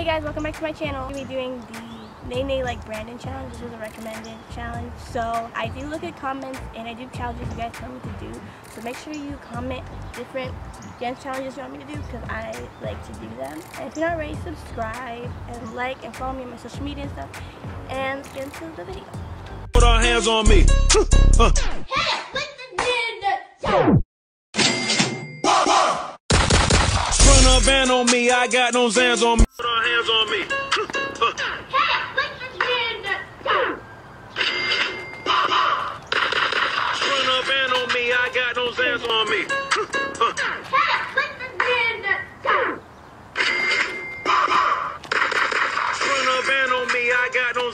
Hey guys, welcome back to my channel. We're doing the Nae Nae Like Brandon challenge. This was a recommended challenge. So I do look at comments and I do challenges you guys tell me to do. So make sure you comment different dance challenges you want me to do because I like to do them. And if you're not ready, subscribe and like and follow me on my social media and stuff. And get into the video. Put our hands on me. Uh. Run a van on me, I got no hands on me. Hands on me. Run a van on me, I got no hands on me. Run a van on me, I got hands